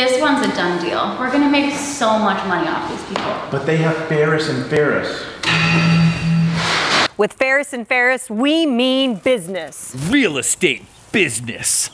This one's a done deal. We're gonna make so much money off these people. But they have Ferris and Ferris. With Ferris and Ferris, we mean business. Real estate business.